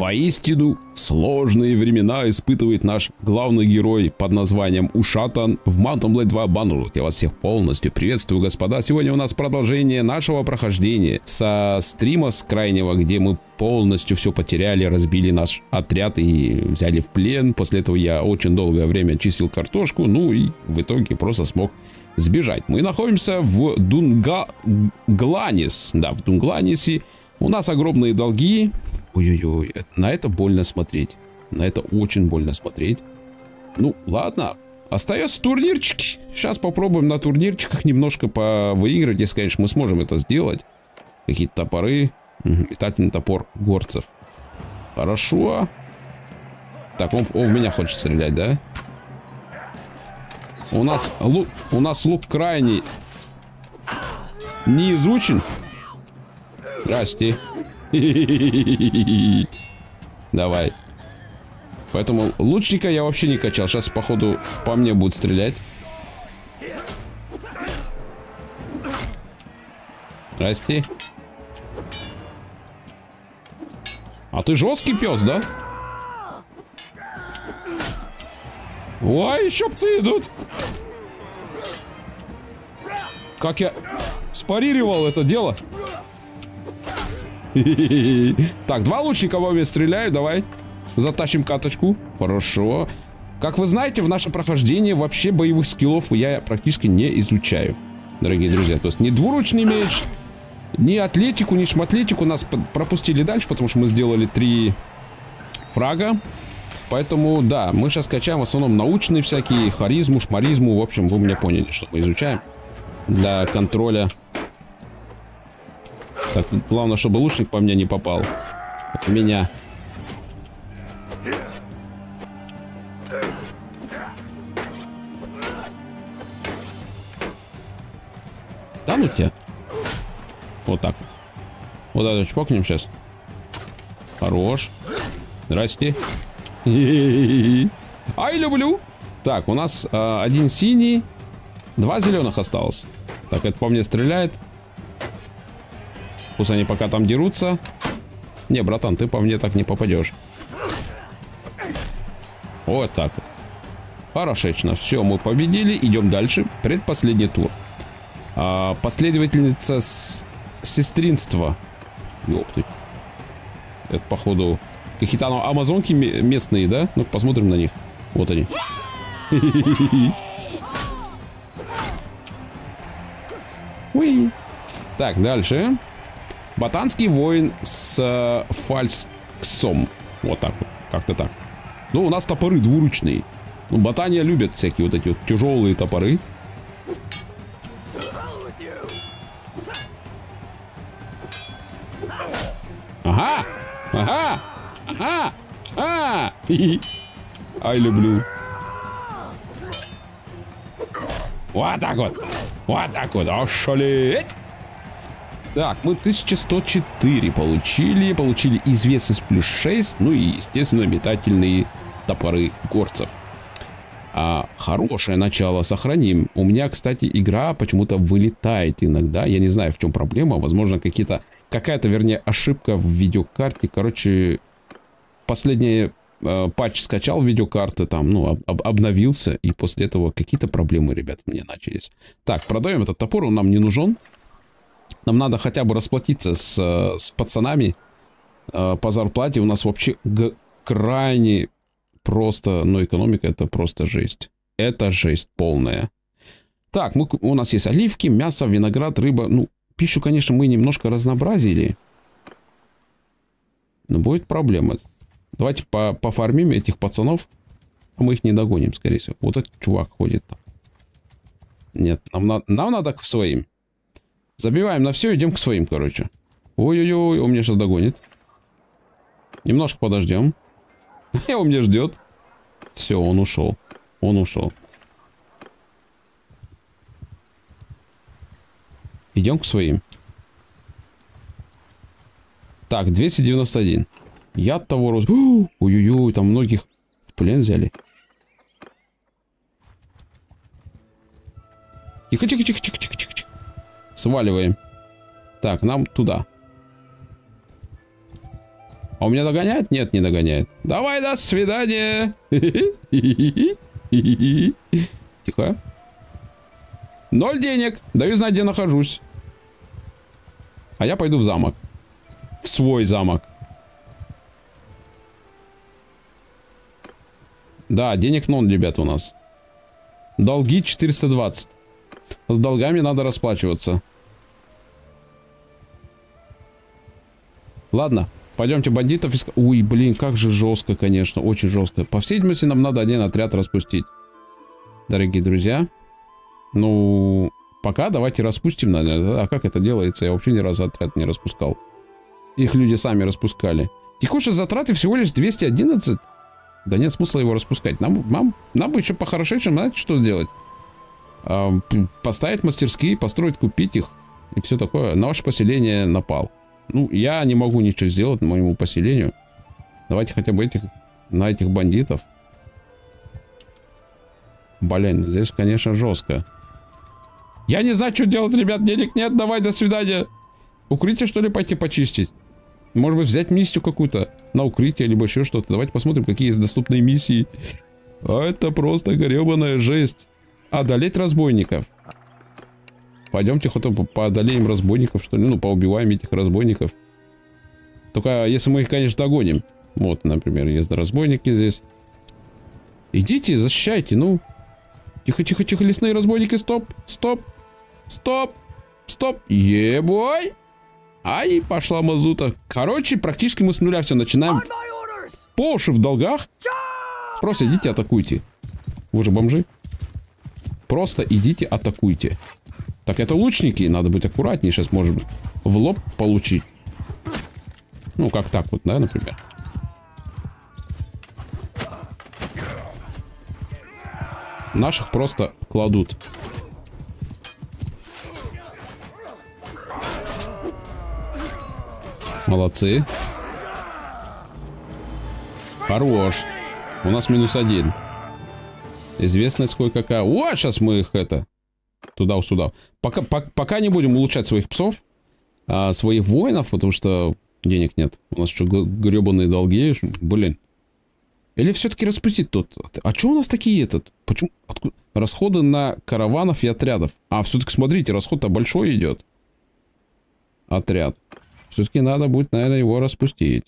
Воистину, сложные времена испытывает наш главный герой под названием Ушатан в Mountain Blade 2 Bannerlord. Я вас всех полностью приветствую, господа. Сегодня у нас продолжение нашего прохождения со стрима с крайнего, где мы полностью все потеряли, разбили наш отряд и взяли в плен. После этого я очень долгое время чистил картошку, ну и в итоге просто смог сбежать. Мы находимся в Дунгаланис. Да, в Дунгланисе. У нас огромные долги. Ой-ой-ой, на это больно смотреть. На это очень больно смотреть. Ну, ладно. Остается турнирчики. Сейчас попробуем на турнирчиках немножко повыиграть, если, конечно, мы сможем это сделать. Какие-то топоры. Метательный топор горцев. Хорошо. Так, он, он в меня хочет стрелять, да? У нас лук, у нас лук крайний не изучен. Здрасте. Давай. Поэтому лучника я вообще не качал. Сейчас, походу, по мне будет стрелять. Здрасте. А ты жесткий пес, да? Ой, еще пцы идут. Как я спарировал это дело. Так, два лучника во мне стреляют, давай. Затащим каточку. Хорошо. Как вы знаете, в наше прохождение вообще боевых скиллов я практически не изучаю. Дорогие друзья, то есть ни двуручный меч, ни атлетику, ни шматлетику нас пропустили дальше, потому что мы сделали три фрага. Поэтому, да, мы сейчас качаем в основном научные всякие, харизму, шмаризму. В общем, вы меня поняли, что мы изучаем для контроля так, главное, чтобы лучник по мне не попал. В меня. Да ну тебя. Вот так. Вот это чпокнем сейчас. Хорош. Здрасте. Ай, люблю. Так, у нас э, один синий. Два зеленых осталось. Так, это по мне стреляет. Пусть они пока там дерутся. Не, братан, ты по мне так не попадешь. Вот так вот. Хорошечно. Все, мы победили. Идем дальше. Предпоследний тур. А, последовательница с... сестринства. Ёптыть. Это, походу, какие-то амазонки местные, да? Ну, посмотрим на них. Вот они. Уи. Так, дальше. Ботанский воин с э, фальсксом. Вот так вот. Как-то так. Ну, у нас топоры двуручные. Ну, ботания любят всякие вот эти вот тяжелые топоры. Ага! Ага! Ага! А! Ай, люблю. Вот так вот. Вот так вот. Ошалеть! Так, мы 1104 получили. Получили известность плюс 6. Ну и, естественно, метательные топоры горцев. А, хорошее начало сохраним. У меня, кстати, игра почему-то вылетает иногда. Я не знаю, в чем проблема. Возможно, какие-то какая-то, вернее, ошибка в видеокарте. Короче, последний э, патч скачал видеокарты, там, ну, об, обновился. И после этого какие-то проблемы, ребят, мне начались. Так, продаем этот топор, он нам не нужен. Нам надо хотя бы расплатиться с, с пацанами э, по зарплате. У нас вообще крайне просто, но экономика это просто жесть. Это жесть полная. Так, мы, у нас есть оливки, мясо, виноград, рыба. Ну, пищу, конечно, мы немножко разнообразили. Но будет проблема. Давайте по пофармим этих пацанов. А мы их не догоним, скорее всего. Вот этот чувак ходит там. Нет, нам, на, нам надо к своим. Забиваем на все, идем к своим, короче. Ой-ой-ой, он меня сейчас догонит. Немножко подождем. Он меня ждет. Все, он ушел. Он ушел. Идем к своим. Так, 291. Я от того роз... Ой-ой-ой, там многих в плен взяли. Тихо, Сваливаем. Так, нам туда. А у меня догоняет? Нет, не догоняет. Давай, до свидания. Тихо. Ноль денег. Даю знать, где нахожусь. А я пойду в замок. В свой замок. Да, денег нон, ребята, у нас. Долги 420. С долгами надо расплачиваться. Ладно, пойдемте бандитов искать. Ой, блин, как же жестко, конечно, очень жестко. По всей видимости, нам надо один отряд распустить. Дорогие друзья. Ну, пока давайте распустим, наверное. А как это делается? Я вообще ни разу отряд не распускал. Их люди сами распускали. Текущие затраты всего лишь 211. Да нет смысла его распускать. Нам, нам, нам бы еще по-хорошечему, знаете, что сделать? А, поставить мастерские, построить, купить их. И все такое. На ваше поселение напал. Ну, я не могу ничего сделать моему поселению. Давайте хотя бы этих, на этих бандитов. Блин, здесь, конечно, жестко. Я не знаю, что делать, ребят. Денег нет, давай, до свидания. Укрытие, что ли, пойти почистить? Может быть, взять миссию какую-то на укрытие, либо еще что-то. Давайте посмотрим, какие есть доступные миссии. А это просто гребаная жесть. Одолеть разбойников. Пойдемте хоть поодолеем разбойников, что ли. Ну, поубиваем этих разбойников. Только если мы их, конечно, догоним. Вот, например, есть разбойники здесь. Идите, защищайте, ну. Тихо, тихо, тихо, лесные разбойники, стоп, стоп, стоп, стоп. Ебой. Ай, пошла мазута. Короче, практически мы с нуля все начинаем. По уши в долгах. Просто идите, атакуйте. Вы же бомжи. Просто идите, атакуйте. Так, это лучники. Надо быть аккуратнее. Сейчас можем в лоб получить. Ну, как так вот, да, например. Наших просто кладут. Молодцы. Хорош. У нас минус один. Известность кое-какая. О, сейчас мы их это... Туда-сюда. Пока, по, пока не будем улучшать своих псов, а, своих воинов, потому что денег нет. У нас что, гребаные долги. Блин. Или все-таки распустить тот? А что у нас такие этот? Почему? Откуда? Расходы на караванов и отрядов. А, все-таки смотрите, расход-то большой идет. Отряд. Все-таки надо будет, наверное, его распустить.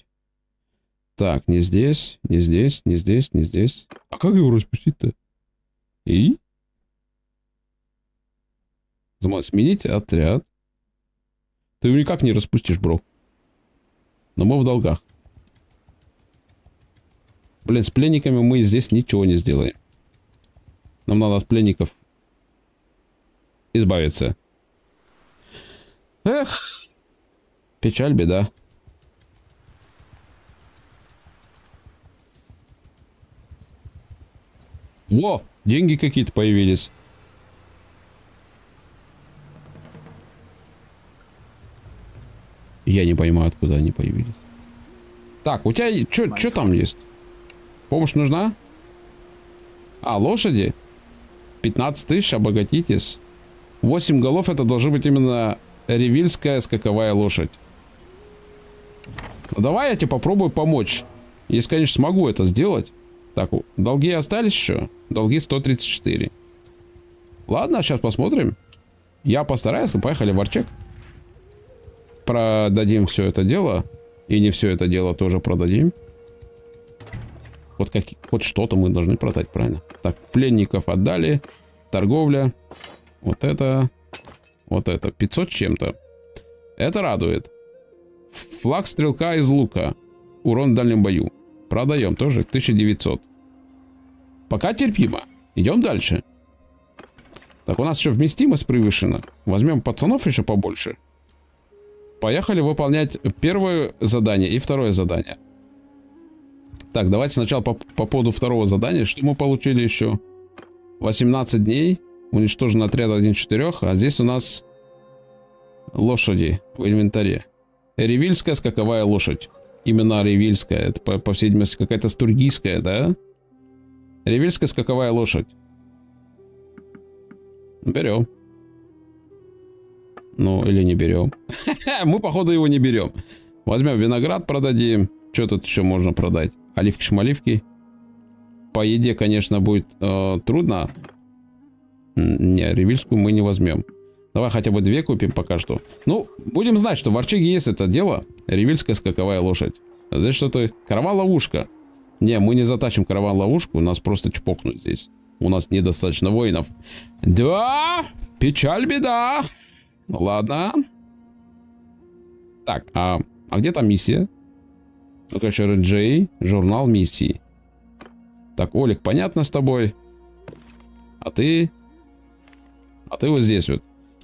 Так, не здесь, не здесь, не здесь, не здесь. А как его распустить-то? И? Сменить отряд. Ты его никак не распустишь, бро. Но мы в долгах. Блин, с пленниками мы здесь ничего не сделаем. Нам надо от пленников избавиться. Эх, Печаль, беда. Во, деньги какие-то появились. Я не понимаю, откуда они появились. Так, у тебя что там есть? Помощь нужна? А, лошади? 15 тысяч, обогатитесь. 8 голов это должны быть именно ревильская скаковая лошадь. Ну, давай я тебе попробую помочь. Если, конечно, смогу это сделать. Так, долги остались еще? Долги 134. Ладно, сейчас посмотрим. Я постараюсь. Поехали в Арчек. Продадим все это дело. И не все это дело тоже продадим. Вот, как, вот что-то мы должны продать, правильно? Так, пленников отдали. Торговля. Вот это. Вот это. 500 чем-то. Это радует. Флаг стрелка из лука. Урон в дальнем бою. Продаем тоже 1900. Пока терпимо. Идем дальше. Так, у нас еще вместимость превышена. Возьмем пацанов еще побольше. Поехали выполнять первое задание и второе задание. Так, давайте сначала по, по поводу второго задания. Что мы получили еще? 18 дней. Уничтожен отряд 1-4. А здесь у нас лошади в инвентаре. Ревильская скаковая лошадь. Именно ревильская. Это, по, по всей видимости, какая-то стургийская, да? Ревильская скаковая лошадь. Берем. Ну, или не берем. Мы, походу, его не берем. Возьмем виноград, продадим. Что тут еще можно продать? Оливки-шмаливки. По еде, конечно, будет э, трудно. Не, ревильскую мы не возьмем. Давай хотя бы две купим пока что. Ну, будем знать, что в Арчиге есть это дело. Ревильская скаковая лошадь. Здесь что-то... Караван-ловушка. Не, мы не затащим караван-ловушку, нас просто чпокнут здесь. У нас недостаточно воинов. Да, печаль, беда. Ладно. Так, а, а где там миссия? Ну-ка Джей, журнал миссии. Так, Олег, понятно с тобой? А ты? А ты вот здесь вот.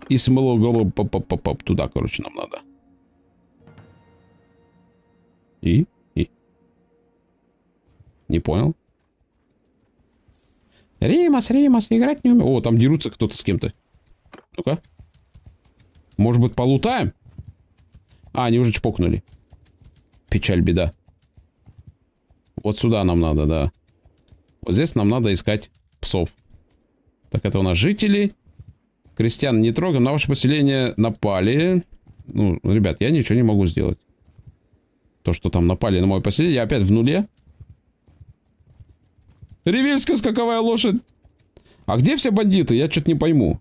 И смыло голову поп -поп -поп туда, короче, нам надо. И? И? Не понял? Римас, Римас, играть не умею. О, там дерутся кто-то с кем-то. Ну-ка. Может быть, полутаем? А, они уже чпокнули. Печаль, беда. Вот сюда нам надо, да. Вот здесь нам надо искать псов. Так, это у нас жители. Крестьян не трогаем. На ваше поселение напали. Ну, ребят, я ничего не могу сделать. То, что там напали на мое поселение, я опять в нуле. Ревельская скаковая лошадь. А где все бандиты? Я что-то не пойму.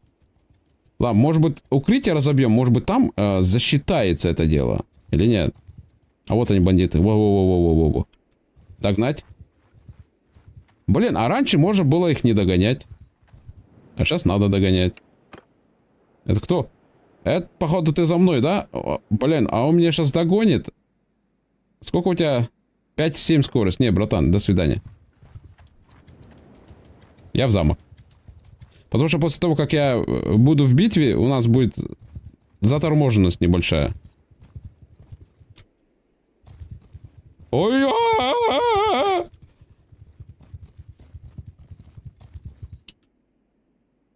Ладно, может быть, укрытие разобьем, может быть, там э, засчитается это дело. Или нет? А вот они, бандиты. Во-во-во-во-во-во. Догнать. Блин, а раньше можно было их не догонять. А сейчас надо догонять. Это кто? Это, походу, ты за мной, да? Блин, а он меня сейчас догонит. Сколько у тебя? 5-7 скорость. Не, братан, до свидания. Я в замок. Потому что после того, как я э, буду в битве, у нас будет заторможенность небольшая. Ой!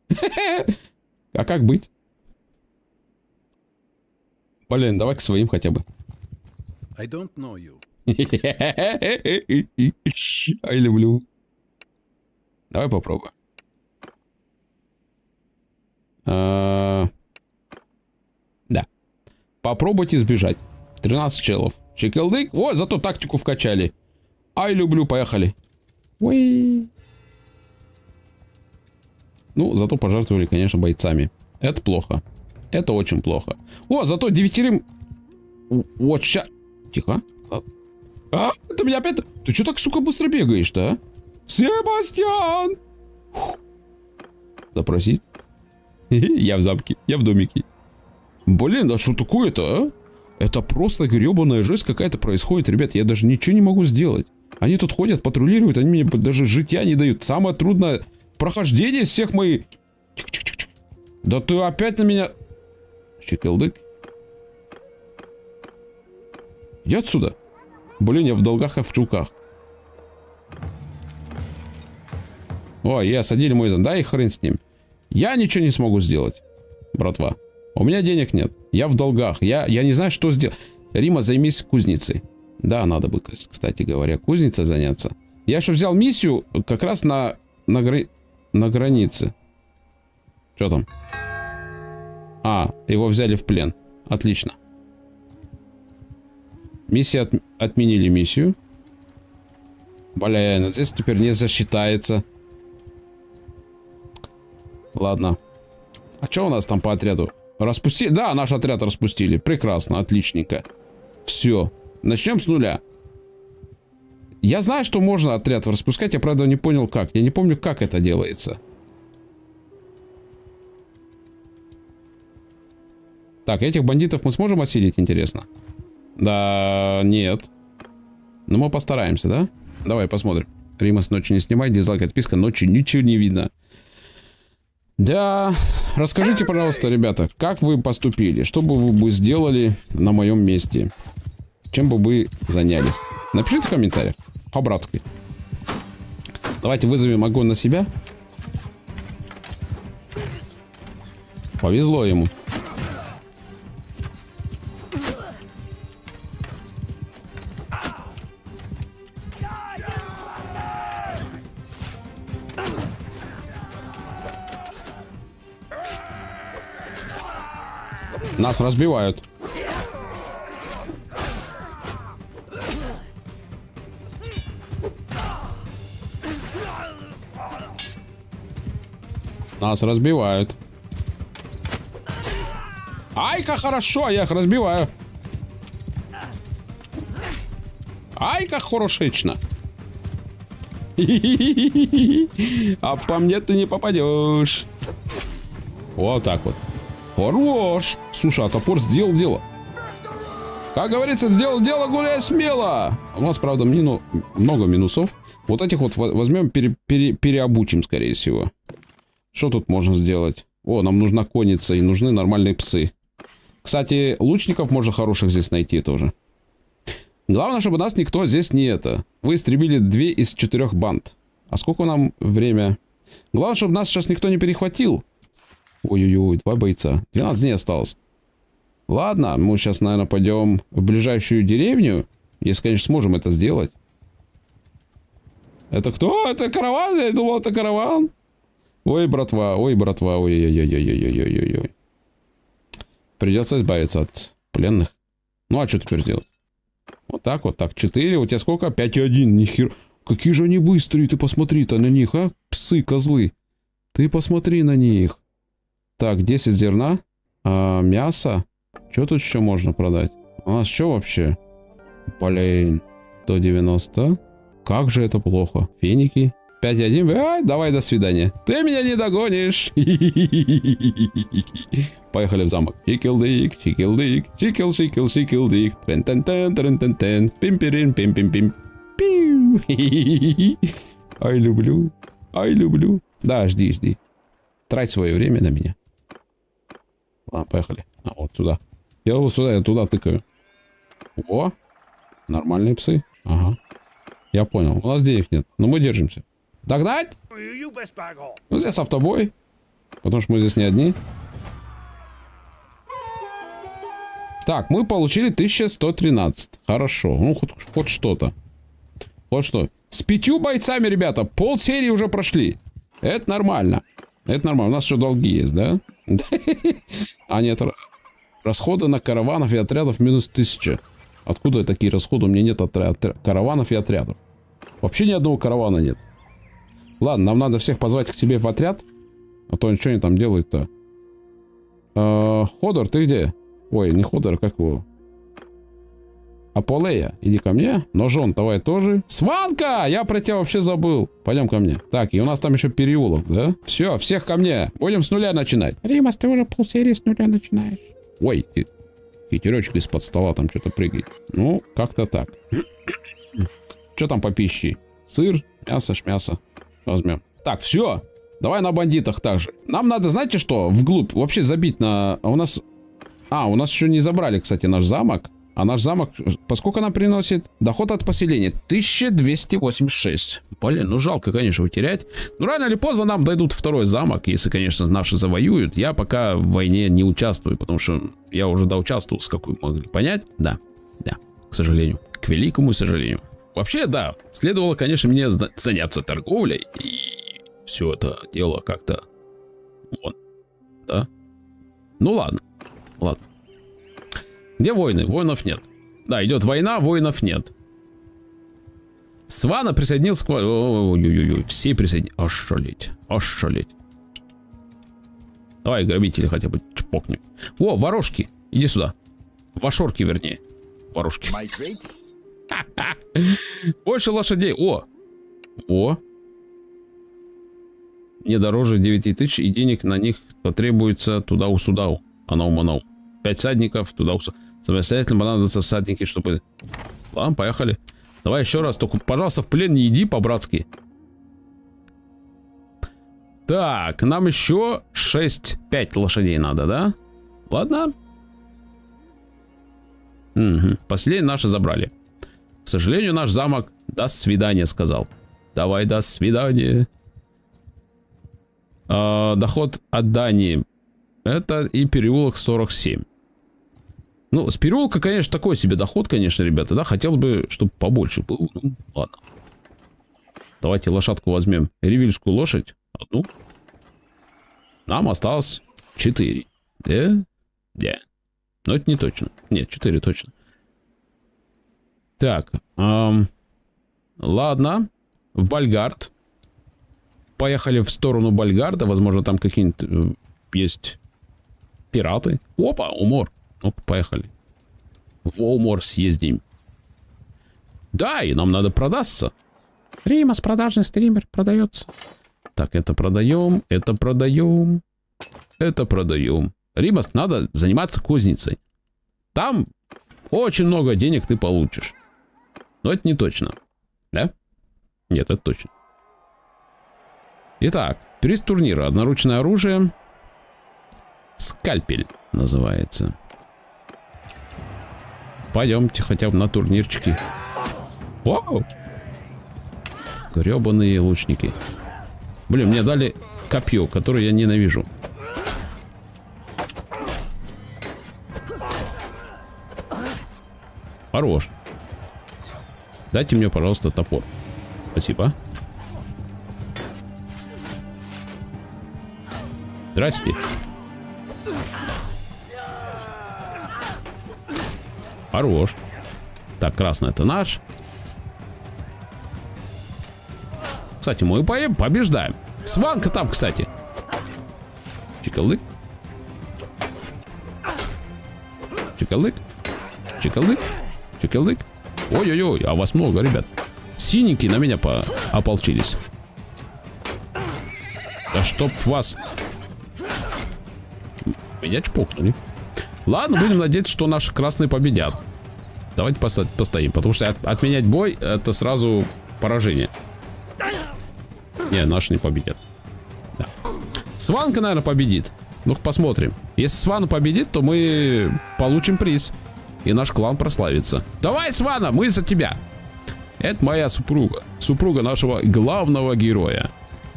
А как быть? Блин, давай к своим хотя бы. I don't know you. Ай, люблю. Давай попробуем. А, да. Попробуйте сбежать. 13 челов. Чекалдык. Вот, зато тактику вкачали. Ай, люблю, поехали. Уи. Ну, зато пожертвовали, конечно, бойцами. Это плохо. Это очень плохо. О, зато девятерым... Вот ща... Тихо. А, ты меня опять... Ты что так, сука, быстро бегаешь-то, а? Себастьян! Запросить? Я в замке, я в домике. Блин, да что такое-то, а? Это просто гребаная жесть какая-то происходит, ребят. Я даже ничего не могу сделать. Они тут ходят, патрулируют, они мне даже житья не дают. Самое трудное прохождение всех моих... Да ты опять на меня... Чекилдык. Иди отсюда. Блин, я в долгах и в чулках. Ой, я осадили мой зон. Да и хрен с ним. Я ничего не смогу сделать, братва. У меня денег нет. Я в долгах. Я, я не знаю, что сделать. Рима, займись кузницей. Да, надо бы, кстати говоря, кузницей заняться. Я еще взял миссию как раз на, на, гра... на границе. Что там? А, его взяли в плен. Отлично. Миссия от... отменили миссию. Бля, здесь теперь не засчитается. Ладно. А что у нас там по отряду? Распустили? Да, наш отряд распустили. Прекрасно, отличненько. Все. Начнем с нуля. Я знаю, что можно отряд распускать, я правда не понял как. Я не помню, как это делается. Так, этих бандитов мы сможем осилить, интересно? Да, нет. Но мы постараемся, да? Давай посмотрим. Римас ночью не снимай, дизлайк, отписка, ночью ничего не видно. Да, расскажите, пожалуйста, ребята, как вы поступили? Что бы вы бы сделали на моем месте? Чем бы вы занялись? Напишите в комментариях. По-братски. Давайте вызовем огонь на себя. Повезло ему. Нас разбивают. Нас разбивают. Айка, хорошо, я их разбиваю. Айка, хорошечно. А по мне ты не попадешь. Вот так вот. Хорош. Слушай, а топор сделал дело. Как говорится, сделал дело, гуляй смело. У нас, правда, мину... много минусов. Вот этих вот возьмем, пере... Пере... переобучим, скорее всего. Что тут можно сделать? О, нам нужна конница и нужны нормальные псы. Кстати, лучников можно хороших здесь найти тоже. Главное, чтобы нас никто здесь не это. Вы истребили две из четырех банд. А сколько нам время? Главное, чтобы нас сейчас никто не перехватил. Ой-ой-ой, два бойца. 12 дней осталось. Ладно, мы сейчас, наверное, пойдем в ближайшую деревню. Если, конечно, сможем это сделать. Это кто? Это караван? Я думал, это караван. Ой, братва, ой, братва, ой-ой-ой-ой-ой-ой-ой-ой. Придется избавиться от пленных. Ну, а что теперь делать? Вот так вот, так, 4. У тебя сколько? 5,1. Нихер. Какие же они быстрые, ты посмотри-то на них, а? Псы, козлы. Ты посмотри на них. Так, 10 зерна. А, мясо. Что тут еще можно продать? У нас что вообще? Блин. 190. Как же это плохо. Феники. 5-1. А, давай, до свидания. Ты меня не догонишь. Поехали в замок. Чикилдик, чикилдик, чикил, чикил, чикилдик. Трен тен тен трен тен тен Пим-пирин, пим-пим-пим. Пиу. Ай, люблю. Ай, люблю. Да, жди, жди. Трать свое время на меня. Ладно, поехали. А, вот сюда. Я вот сюда, я туда тыкаю. О, нормальные псы. Ага. Я понял. У нас денег нет, но мы держимся. Догнать? Ну, здесь автобой. Потому что мы здесь не одни. Так, мы получили 1113. Хорошо. Ну, хоть, хоть что-то. Вот что. С пятью бойцами, ребята. Пол серии уже прошли. Это нормально. Это нормально. У нас еще долги есть, да? А нет, расходы на караванов и отрядов минус 1000. Откуда такие расходы? У меня нет караванов и отрядов. Вообще ни одного каравана нет. Ладно, нам надо всех позвать к себе в отряд. А то ничего они там делают-то. Э, Ходор, ты где? Ой, не Ходор, как его? Аполея, иди ко мне. Ножон, давай тоже. Сванка! Я про тебя вообще забыл. Пойдем ко мне. Так, и у нас там еще переулок, да? Все, всех ко мне. Будем с нуля начинать. Римас, ты уже полсерии с нуля начинаешь. Ой, ты, из-под стола там что-то прыгает. Ну, как-то так. Что там по пище? Сыр, мясо, шмясо. Возьмем. Так, все. Давай на бандитах также. Нам надо, знаете что, вглубь вообще забить на... А у нас... А, у нас еще не забрали, кстати, наш замок. А наш замок, поскольку она приносит? Доход от поселения 1286. Блин, ну жалко, конечно, утерять. Но рано или поздно нам дойдут второй замок, если, конечно, наши завоюют. Я пока в войне не участвую, потому что я уже доучаствовал, как вы могли понять. Да, да, к сожалению. К великому сожалению. Вообще, да, следовало, конечно, мне заняться торговлей и все это дело как-то... Вот, да? Ну ладно, ладно. Где войны? Воинов нет. Да, идет война, воинов нет. Свана присоединился к... Ой-ой-ой, все присоединились. Ошалеть, ошалеть. Давай, грабители хотя бы чпокнем. О, ворожки, иди сюда. Вашорки, вернее. Ворожки. Больше лошадей. О! О! Не дороже 9 тысяч, и денег на них потребуется туда-сюда. Анау-манау. 5 всадников туда-сюда. Самостоятельно понадобятся всадники, чтобы... Ладно, поехали. Давай еще раз, только, пожалуйста, в плен не иди по-братски. Так, нам еще 6-5 лошадей надо, да? Ладно. Угу. Последние наши забрали. К сожалению, наш замок до свидания сказал. Давай до свидания. А, доход от Дании. Это и переулок 47. Ну, с переулка, конечно, такой себе доход, конечно, ребята, да. Хотелось бы, чтобы побольше было. Ну, ладно. Давайте лошадку возьмем. Ревильскую лошадь. Одну. Нам осталось 4. Да? Да. Но это не точно. Нет, 4 точно. Так. Эм, ладно. В Бальгард. поехали в сторону Бальгарда. Возможно, там какие-нибудь э, есть пираты. Опа, умор. Ну, поехали. В умор съездим. Да, и нам надо продаться. Римас, продажный стример, продается. Так, это продаем, это продаем, это продаем. Римас, надо заниматься кузницей. Там очень много денег ты получишь. Но это не точно. Да? Нет, это точно. Итак, приз турнира. Одноручное оружие. Скальпель называется. Пойдемте хотя бы на турнирчики. Вау! Гребаные лучники. Блин, мне дали копье, которое я ненавижу. Хорош. Дайте мне, пожалуйста, топор. Спасибо. Здрасте. Хорош. Так, красный это наш. Кстати, мы поем, побеждаем. Сванка там, кстати. Чикалык. Чикалык. Чикалык. Чикалык. Ой-ой-ой, а вас много, ребят. Синенькие на меня по ополчились. Да чтоб вас... Меня чпокнули. Ладно, будем надеяться, что наши красные победят. Давайте постоим, потому что от, отменять бой это сразу поражение. Не, наши не победят. Да. Сванка, наверное, победит. ну посмотрим. Если Свана победит, то мы получим приз. И наш клан прославится. Давай, Свана, мы за тебя. Это моя супруга. Супруга нашего главного героя.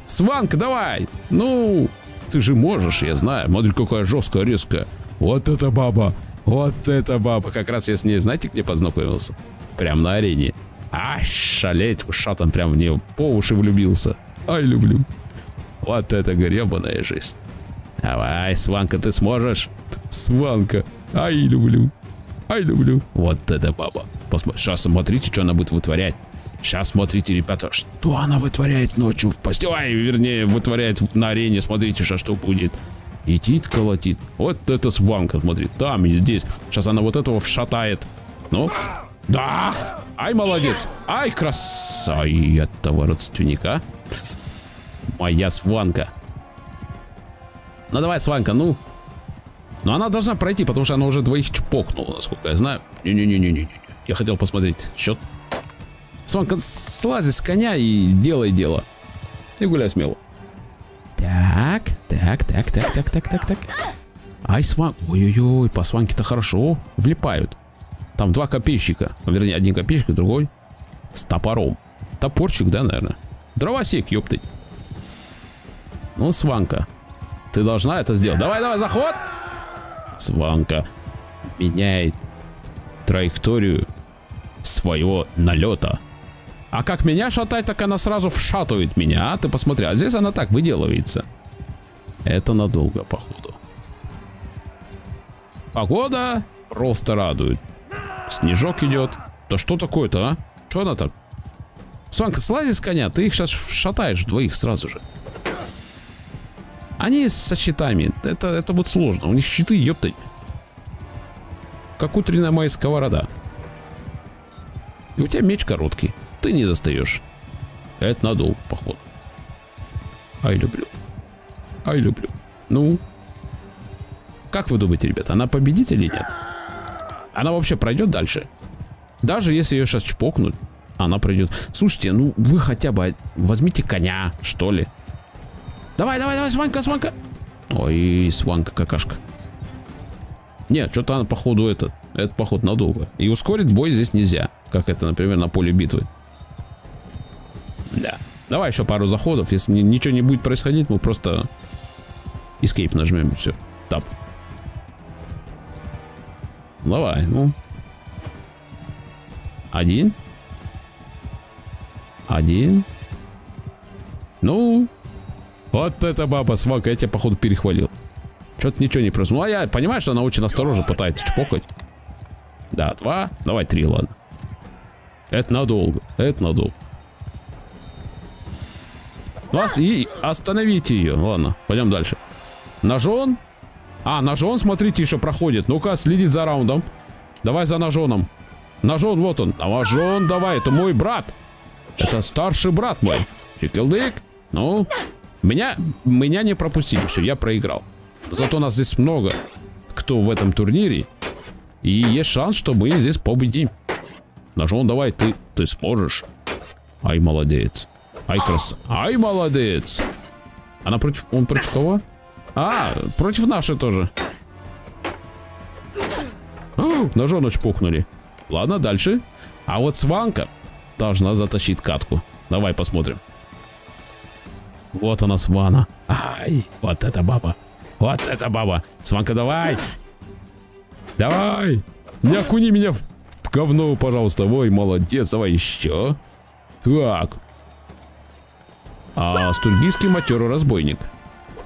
Сванка, давай. Ну, ты же можешь, я знаю. Смотри, какая жесткая, резкая. Вот эта баба. Вот эта баба. Как раз я с ней, знаете, где познакомился? Прям на арене. А, шалеть, шатом прям в нее по уши влюбился. Ай, люблю. Вот это гребаная жизнь. Давай, Сванка, ты сможешь? Сванка. Ай, люблю. Ай, люблю. Вот это баба. Посмотри, сейчас смотрите, что она будет вытворять. Сейчас смотрите, ребята, что она вытворяет ночью в постели. Ай, вернее, вытворяет на арене. Смотрите, сейчас что будет. Летит, колотит. Вот это сванка, смотри. Там и здесь. Сейчас она вот этого вшатает. Ну. Да. Ай, молодец. Ай, краса. Этого родственника. Моя сванка. Ну давай, сванка, ну. Но она должна пройти, потому что она уже двоих чпокнула, насколько я знаю. Не-не-не-не-не. Я хотел посмотреть счет. Сванка, слази с коня и делай дело. И гуляй смело. Так, так, так, так, так, так, так, так. Ай, сван... Ой-ой-ой, по сванке-то хорошо влипают. Там два копейщика. Вернее, один копейщик, другой с топором. Топорчик, да, наверное? Дровосек, ёптать. Ну, Сванка, ты должна это сделать. Давай, давай, заход! Сванка меняет траекторию своего налета. А как меня шатать, так она сразу вшатывает меня. А ты посмотри, а здесь она так выделывается. Это надолго, походу. Погода просто радует. Снежок идет. Да что такое-то, а? Что она так? Сванка, слази с коня, ты их сейчас шатаешь двоих сразу же. Они со щитами. Это, это будет сложно. У них щиты, ёптать. Как утренняя моя сковорода. И у тебя меч короткий ты не достаешь. Это надолго, походу. Ай, люблю. Ай, люблю. Ну? Как вы думаете, ребята, она победит или нет? Она вообще пройдет дальше? Даже если ее сейчас чпокнуть, она пройдет. Слушайте, ну вы хотя бы возьмите коня, что ли. Давай, давай, давай, Сванка, Сванка. Ой, Сванка какашка. Нет, что-то она, походу, это, это, поход надолго. И ускорить бой здесь нельзя. Как это, например, на поле битвы. Да. Давай еще пару заходов. Если ничего не будет происходить, мы просто escape нажмем и все. Тап. Давай, ну. Один. Один. Ну. Вот это баба свалка. Я тебя, походу, перехвалил. Что-то ничего не просто. Ну, а я понимаю, что она очень осторожно пытается чпокать. Да, два. Давай три, ладно. Это надолго. Это надолго. Вас и остановите ее. Ладно, пойдем дальше. Ножон? А, ножон, смотрите, еще проходит. Ну-ка, следит за раундом. Давай за ножоном. Ножон, вот он. Ножон, давай, это мой брат. Это старший брат мой. Чикилдык. Ну, меня, меня не пропустили. Все, я проиграл. Зато нас здесь много, кто в этом турнире. И есть шанс, что мы здесь победим. Ножон, давай, ты, ты сможешь. Ай, молодец. Ай, крас... Ай, молодец. Она против... Он против кого? А, против нашей тоже. Ножон чпухнули. Ладно, дальше. А вот Сванка должна затащить катку. Давай посмотрим. Вот она, Свана. Ай, вот эта баба. Вот эта баба. Сванка, давай. Давай. Не окуни меня в говно, пожалуйста. Ой, молодец. Давай еще. Так. А стульгийский матерый разбойник.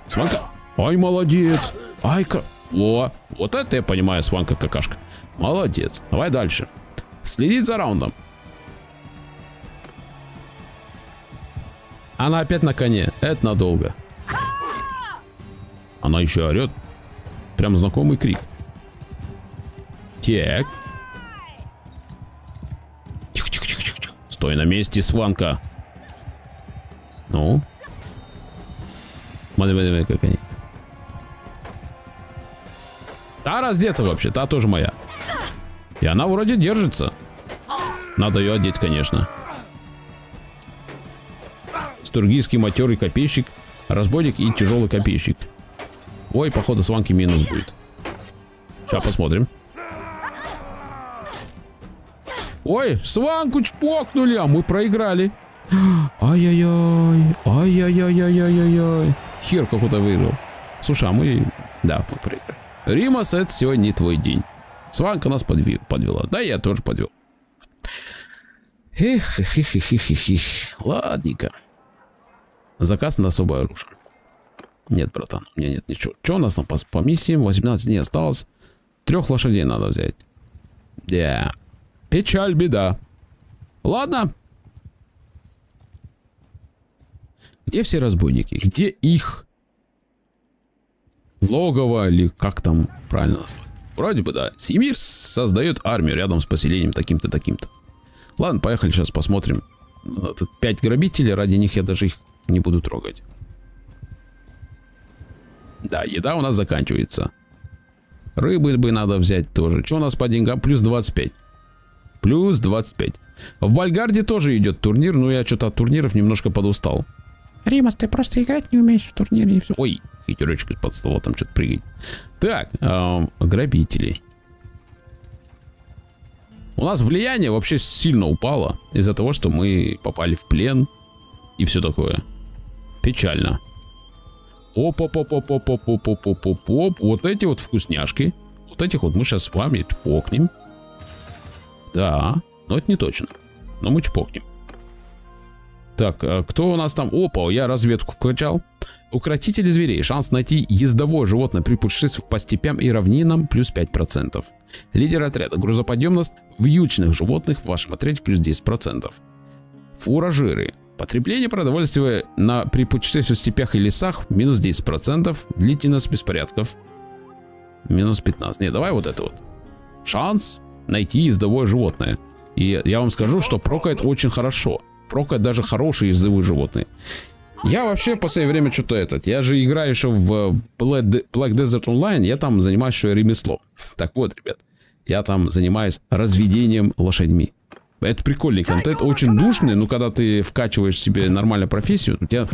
Сванка. Ай, молодец. Ай, ка... О, вот это я понимаю, Сванка какашка. Молодец. Давай дальше. Следить за раундом. Она опять на коне. Это надолго. Она еще орет. Прям знакомый крик. Так. Тихо-тихо-тихо-тихо. Стой на месте, Сванка. Ну. Смотри, смотри, как они. Та раздета вообще, та тоже моя. И она вроде держится. Надо ее одеть, конечно. Стургийский матерый копейщик, разбойник и тяжелый копейщик. Ой, походу сванки минус будет. Сейчас посмотрим. Ой, сванку чпокнули, а мы проиграли. Ай-яй-яй, ай-яй-яй-яй-яй-яй. Хер какой-то выиграл. Слушай, а мы... Да, мы проиграли. Римас, это сегодня не твой день. Сванка нас подвел, подвела. Да, я тоже подвел. Эх, эх, эх, эх, эх, эх. Ладненько. Заказ на особое оружие. Нет, братан, у меня нет ничего. Что у нас там по, по миссиям? 18 дней осталось. Трех лошадей надо взять. Да. Печаль, беда. Ладно. Где все разбойники? Где их логово или как там правильно назвать? Вроде бы да. Семир создает армию рядом с поселением таким-то, таким-то. Ладно, поехали сейчас посмотрим. Тут 5 грабителей, ради них я даже их не буду трогать. Да, еда у нас заканчивается. Рыбы бы надо взять тоже. Что у нас по деньгам? Плюс 25. Плюс 25. В Бальгарде тоже идет турнир, но я что-то от турниров немножко подустал. Римас, ты просто играть не умеешь в турнире и все. Ой, хитерочка из-под стола там что-то прыгает. Так, эм, грабители. У нас влияние вообще сильно упало из-за того, что мы попали в плен и все такое. Печально. Оп-оп-оп-оп-оп-оп-оп-оп-оп. Вот эти вот вкусняшки. Вот этих вот мы сейчас с вами чпокнем. Да, но это не точно. Но мы чпокнем. Так, а кто у нас там? Опа, я разведку включал. Укротители зверей. Шанс найти ездовое животное при путешествии по степям и равнинам плюс 5%. Лидер отряда. Грузоподъемность вьючных животных в вашем отряде плюс 10%. Фуражиры. Потребление продовольствия на, при путешествии в степях и лесах минус 10%. Длительность беспорядков минус 15. Не, давай вот это вот. Шанс найти ездовое животное. И я вам скажу, что прокает очень хорошо прокать даже хорошие ездовые животные. Я вообще в последнее время что-то этот, я же играю еще в Black Desert Online, я там занимаюсь еще ремеслом. Так вот, ребят, я там занимаюсь разведением лошадьми. Это прикольный контент, очень душный, но когда ты вкачиваешь себе нормальную профессию, у тебя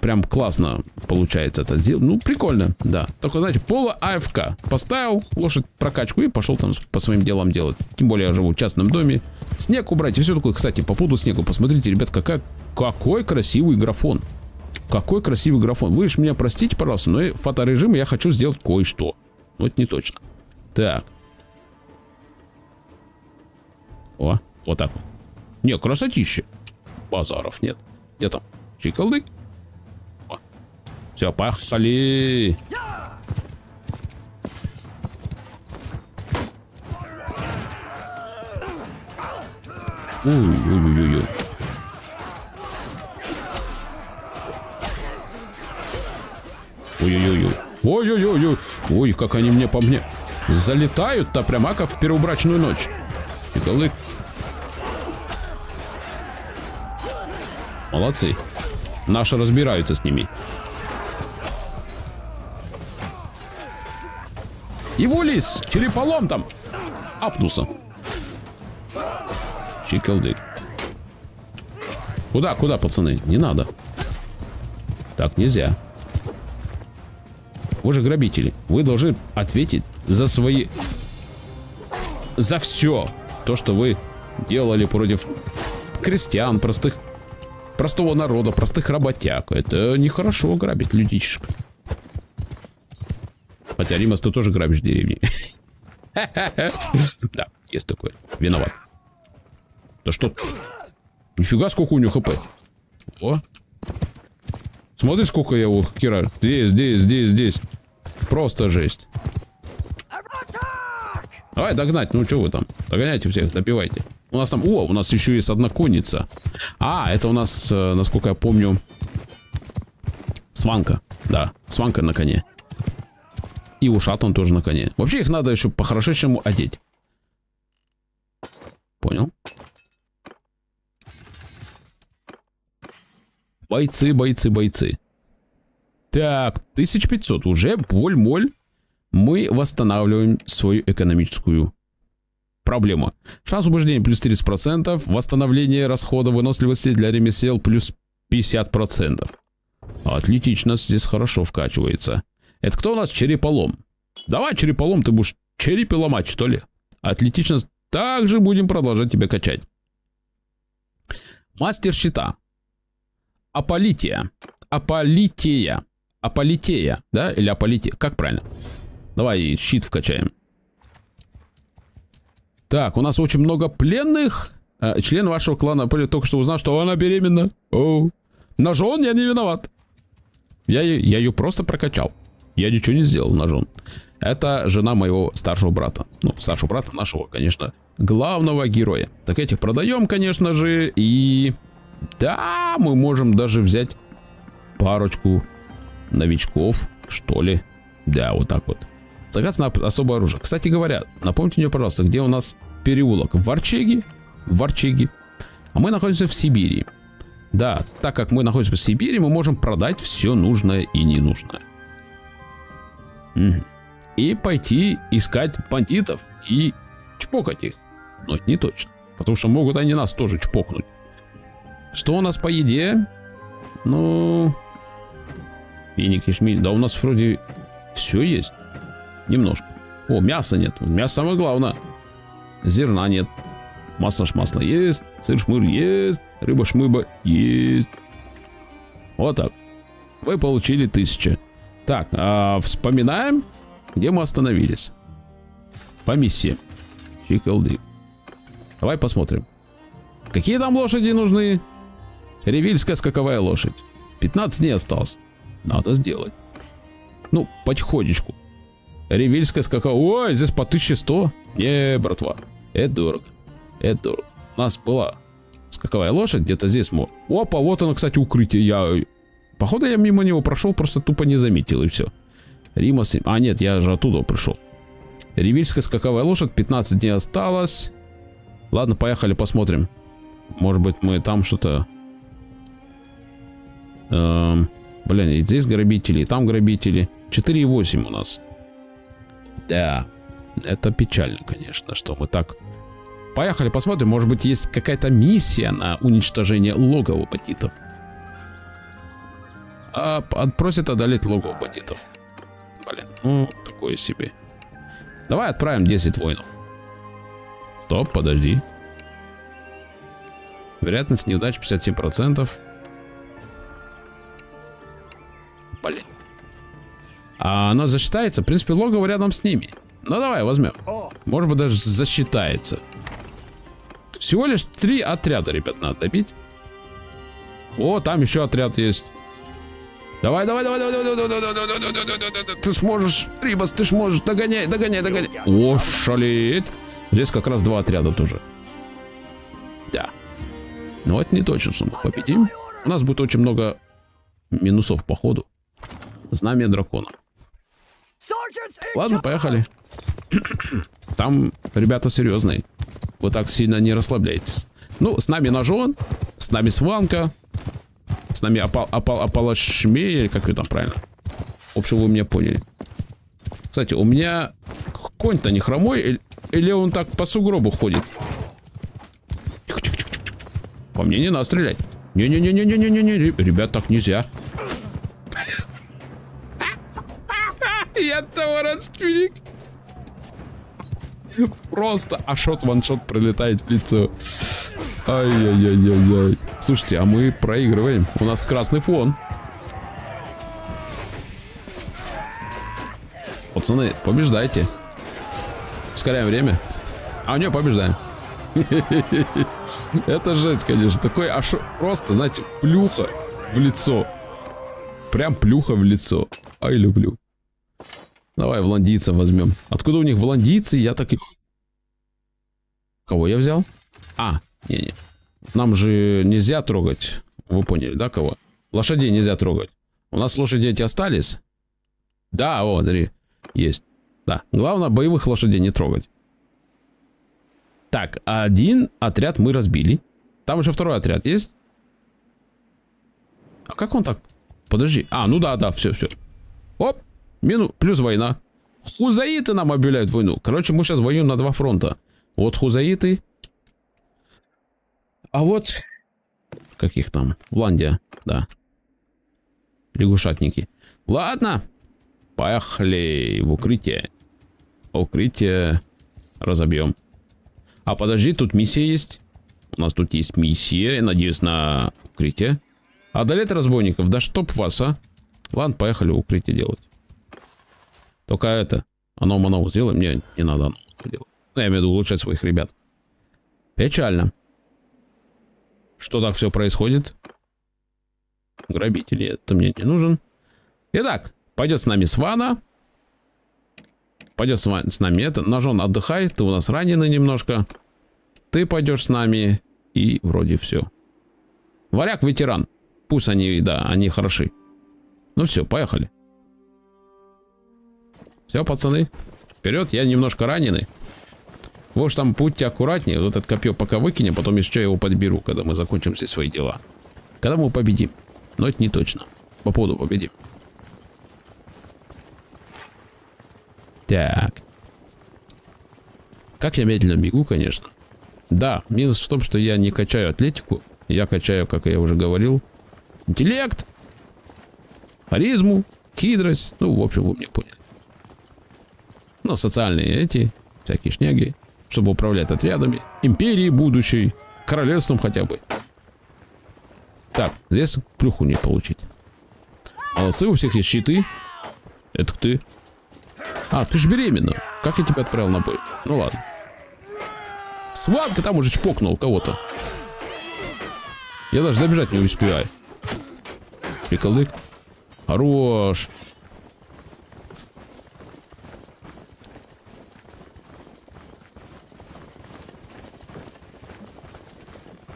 прям классно получается это сделать. Ну, прикольно, да. Только, знаете, пола АФК. Поставил лошадь прокачку и пошел там по своим делам делать. Тем более я живу в частном доме. Снег убрать и все такое. Кстати, по поводу снега, посмотрите, ребят, какая, какой красивый графон. Какой красивый графон. Вы же меня простите, пожалуйста, но фоторежим я хочу сделать кое-что. Но это не точно. Так. О, вот так вот. Не, красотища. Базаров нет. Где там? Чикалдык? Все, поехали. Ой-ой-ой-ой. Ой-ой-ой. Ой-ой-ой. Ой, как они мне по мне залетают-то прямо как в первобрачную ночь. Фигалык. Молодцы. Наши разбираются с ними. Его лис, череполом там. Апнулся. Чикалдык. Куда, куда, пацаны? Не надо. Так нельзя. Вы же грабители. Вы должны ответить за свои... За все. То, что вы делали против крестьян, простых... Простого народа, простых работяг. Это нехорошо грабить людишек. Римас, ты тоже грабишь деревни. Да, есть такое. Виноват. Да что? Нифига, сколько у него хп. О. Смотри, сколько я его кира. Здесь, здесь, здесь, здесь. Просто жесть. Давай догнать, ну что вы там? Догоняйте всех, добивайте. У нас там, о, у нас еще есть одна конница. А, это у нас, э, насколько я помню, сванка. Да, сванка на коне. И ушат он тоже на коне. Вообще их надо еще по-хорошечному одеть. Понял? Бойцы, бойцы, бойцы. Так, 1500 уже, боль-моль. Мы восстанавливаем свою экономическую проблему. Шанс убеждения плюс 30%, восстановление расхода выносливости для ремесел плюс 50%. Отлично, здесь хорошо вкачивается. Это кто у нас? Череполом. Давай, череполом, ты будешь черепи ломать, что ли? Атлетичность также будем продолжать тебя качать. Мастер щита. Аполития. Аполития. Аполитея, да? Или аполития. Как правильно? Давай щит вкачаем. Так, у нас очень много пленных. Э, член вашего клана только что узнал, что она беременна. Ножон я не виноват. Я, я ее просто прокачал. Я ничего не сделал, ножон. Это жена моего старшего брата. Ну, старшего брата нашего, конечно, главного героя. Так этих продаем, конечно же, и... Да, мы можем даже взять парочку новичков, что ли. Да, вот так вот. Заказ на особое оружие. Кстати говоря, напомните мне, пожалуйста, где у нас переулок? В Варчеге? В Варчеге. А мы находимся в Сибири. Да, так как мы находимся в Сибири, мы можем продать все нужное и ненужное. И пойти искать бандитов и чпокать их. Но это не точно. Потому что могут они нас тоже чпокнуть. Что у нас по еде? Ну... Финики, шмель. Да у нас вроде все есть. Немножко. О, мяса нет. Мясо самое главное. Зерна нет. Масло шмасло есть. Сыр шмыр есть. Рыба шмыба есть. Вот так. Вы получили тысяча. Так, а, вспоминаем, где мы остановились. По миссии. Чикалды. Давай посмотрим. Какие там лошади нужны? Ревильская скаковая лошадь. 15 дней осталось. Надо сделать. Ну, потихонечку. Ревильская скаковая. Ой, здесь по 1100. Не, братва. Это дорого. Это дорого. У нас была скаковая лошадь где-то здесь. Опа, вот оно, кстати, укрытие. Я Походу я мимо него прошел, просто тупо не заметил и все. Рима 7. А нет, я же оттуда пришел. Ревильская скаковая лошадь, 15 дней осталось. Ладно, поехали посмотрим. Может быть мы там что-то... Эм, блин, и здесь грабители, и там грабители. 4,8 у нас. Да, это печально, конечно, что мы так... Поехали посмотрим, может быть есть какая-то миссия на уничтожение логова бандитов а просит одолеть логово бандитов. Блин, ну, такое себе. Давай отправим 10 воинов. Стоп, подожди. Вероятность неудач 57%. Блин. А оно засчитается? В принципе, логово рядом с ними. Ну, давай, возьмем. Может быть, даже засчитается. Всего лишь три отряда, ребят, надо добить. О, там еще отряд есть. Давай, давай, давай, давай, давай, давай, давай, давай, давай, давай, давай, давай, ты сможешь, Рибас, ты сможешь, догоняй, догоняй, догоняй. О, шалит. Здесь как раз два отряда тоже. Да. Но это не точно, что мы победим. У нас будет очень много минусов по ходу. Знамя дракона. Ладно, поехали. Там ребята серьезные. Вы так сильно не расслабляйтесь. Ну, с нами ножон, с нами сванка, с нами опал, опал, опалашмей, или как ее там правильно. В общем, вы меня поняли. Кстати, у меня конь-то не хромой, или он так по сугробу ходит? По мне не надо стрелять. Не-не-не-не-не-не-не, ребят, так нельзя. Я того родственник. Просто ашот ваншот пролетает в лицо. Ай-яй-яй-яй-яй. Слушайте, а мы проигрываем. У нас красный фон. Пацаны, побеждайте. Ускоряем время. А, не, побеждаем. Это жесть, конечно. Такой аж просто, знаете, плюха в лицо. Прям плюха в лицо. Ай, люблю. Давай вландийцев возьмем. Откуда у них вландийцы, я так. Кого я взял? А, не-не. Нам же нельзя трогать. Вы поняли, да, кого? Лошадей нельзя трогать. У нас лошади эти остались? Да, о, смотри. Есть. Да. Главное, боевых лошадей не трогать. Так, один отряд мы разбили. Там еще второй отряд есть? А как он так? Подожди. А, ну да, да, все, все. Оп, мину, плюс война. Хузаиты нам объявляют войну. Короче, мы сейчас воюем на два фронта. Вот хузаиты. А вот... Каких там? Вландия, да. Лягушатники. Ладно. Поехали в укрытие. Укрытие разобьем. А подожди, тут миссия есть. У нас тут есть миссия, я надеюсь, на укрытие. Одолеть разбойников, да чтоб вас, а. Ладно, поехали укрытие делать. Только это, оно маноу сделай, мне не надо делать. Ну, я имею в виду улучшать своих ребят. Печально. Что так все происходит? Грабители, это мне не нужен. Итак, пойдет с нами Свана. Пойдет с, с нами это. Ножон, отдыхай, ты у нас раненый немножко. Ты пойдешь с нами. И вроде все. Варяг ветеран. Пусть они, да, они хороши. Ну все, поехали. Все, пацаны. Вперед, я немножко раненый. Вы уж там будьте аккуратнее. Вот это копье пока выкинем, потом еще его подберу, когда мы закончим все свои дела. Когда мы победим. Но это не точно. По поводу победим. Так. Как я медленно бегу, конечно. Да, минус в том, что я не качаю атлетику. Я качаю, как я уже говорил, интеллект, харизму, хитрость. Ну, в общем, вы меня поняли. Ну, социальные эти, всякие шняги, чтобы управлять отрядами, империей будущей, королевством хотя бы. Так, здесь плюху не получить. Молодцы, у всех есть щиты. Это ты. А, ты же беременна. Как я тебя отправил на бой? Ну ладно. Сватка там уже чпокнул кого-то. Я даже добежать не успеваю. Приколык. Хорош.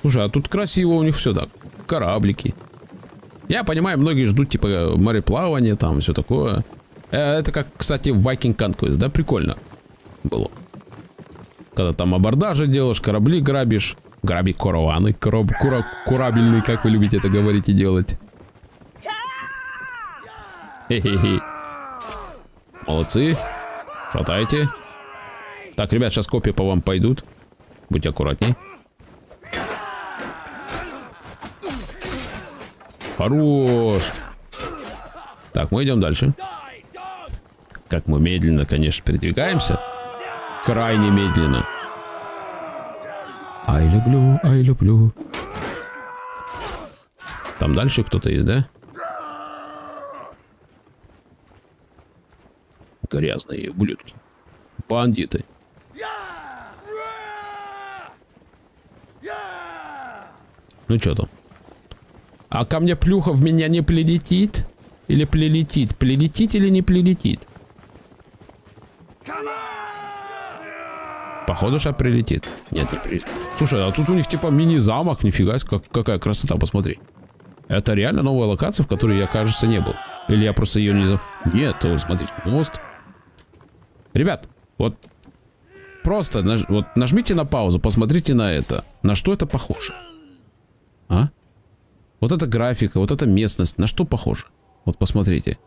Слушай, а тут красиво у них все так. Кораблики. Я понимаю, многие ждут типа мореплавания, там все такое. Э, это как, кстати, Viking Conquest, да, прикольно было. Когда там абордажи делаешь, корабли грабишь. Граби караваны, кораб, кура, курабельные, как вы любите это говорить и делать. Хе-хе-хе. Молодцы. Шатайте. Так, ребят, сейчас копии по вам пойдут. Будьте аккуратней. Хорош. Так, мы идем дальше. Как мы медленно, конечно, передвигаемся. Крайне медленно. Ай, люблю, ай, люблю. Там дальше кто-то есть, да? Грязные ублюдки. Бандиты. Ну что там? А ко мне плюха в меня не прилетит? Или прилетит? Прилетит или не прилетит? Походу, что прилетит. Нет, не прилетит. Слушай, а тут у них типа мини-замок. Нифига, как, какая красота, посмотри. Это реально новая локация, в которой я, кажется, не был. Или я просто ее не за... Нет, вот смотрите, мост. Ребят, вот просто наж... вот нажмите на паузу, посмотрите на это. На что это похоже? А? Вот эта графика, вот эта местность, на что похоже? Вот посмотрите.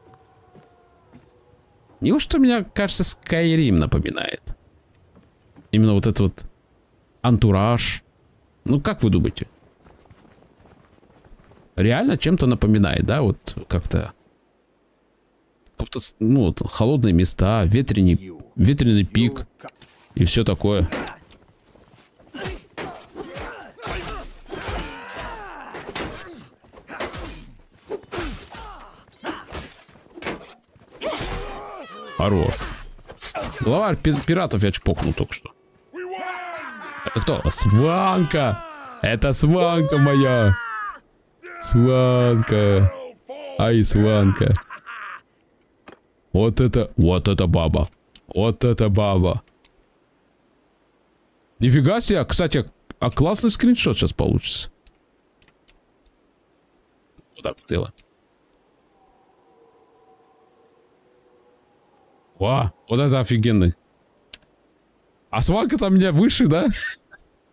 Неужто меня, кажется, Skyrim напоминает? Именно вот этот вот антураж. Ну, как вы думаете? Реально чем-то напоминает, да? Вот. Как-то, ну, вот, холодные места, ветреный, ветреный пик и все такое. Хорош. Главарь пиратов я чпокнул только что. Это кто? Сванка! Это сванка моя! Сванка! Ай, сванка! Вот это, вот это баба! Вот это баба! Нифига себе, кстати, а классный скриншот сейчас получится. Вот так вот делаем. О, вот это офигенный. А свалка там меня выше, да?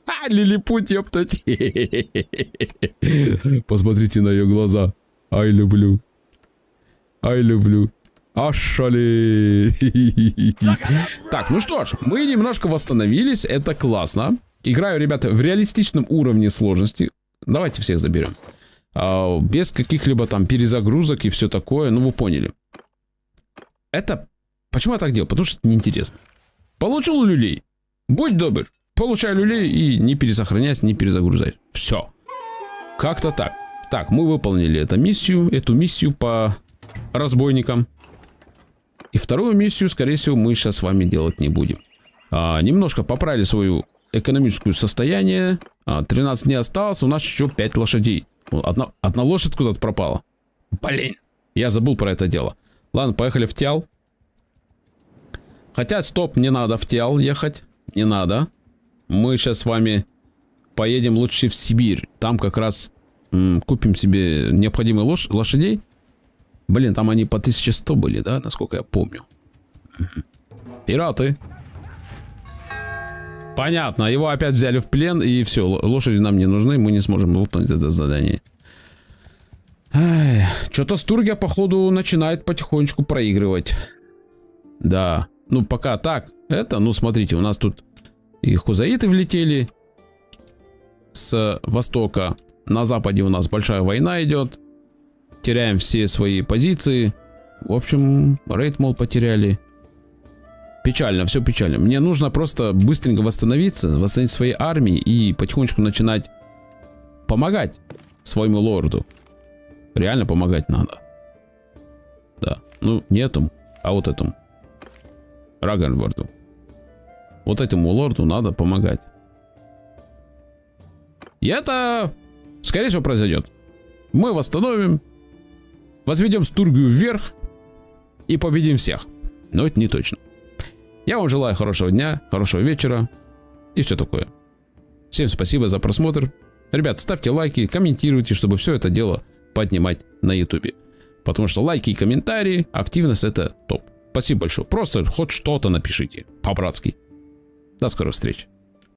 А, лилипут, ёптать. Посмотрите на ее глаза. Ай, люблю. Ай, люблю. Ашали. Так, ну что ж, мы немножко восстановились, это классно. Играю, ребята, в реалистичном уровне сложности. Давайте всех заберем. А, без каких-либо там перезагрузок и все такое, ну вы поняли. Это Почему я так делал? Потому что это неинтересно. Получил люлей. Будь добр. Получай люлей и не пересохраняйся, не перезагружай. Все. Как-то так. Так, мы выполнили эту миссию, эту миссию по разбойникам. И вторую миссию, скорее всего, мы сейчас с вами делать не будем. А, немножко поправили свою экономическое состояние. А, 13 дней осталось, у нас еще 5 лошадей. Одна, одна лошадь куда-то пропала. Блин, я забыл про это дело. Ладно, поехали в Тял. Хотя, стоп, не надо в Тиал ехать. Не надо. Мы сейчас с вами поедем лучше в Сибирь. Там как раз купим себе необходимые лош лошадей. Блин, там они по 1100 были, да? Насколько я помню. Пираты. Понятно, его опять взяли в плен, и все, лошади нам не нужны, мы не сможем выполнить это задание. Что-то Стургия, походу, начинает потихонечку проигрывать. Да. Ну, пока так. Это, ну, смотрите, у нас тут и хузаиты влетели с востока. На западе у нас большая война идет. Теряем все свои позиции. В общем, рейд, мол, потеряли. Печально, все печально. Мне нужно просто быстренько восстановиться, восстановить свои армии и потихонечку начинать помогать своему лорду. Реально помогать надо. Да. Ну, не этому, а вот этому. Рагенворду. Вот этому лорду надо помогать. И это, скорее всего, произойдет. Мы восстановим, возведем Стургию вверх и победим всех. Но это не точно. Я вам желаю хорошего дня, хорошего вечера и все такое. Всем спасибо за просмотр. Ребят, ставьте лайки, комментируйте, чтобы все это дело поднимать на ютубе. Потому что лайки и комментарии, активность это топ. Спасибо большое. Просто хоть что-то напишите. По-братски. До скорых встреч.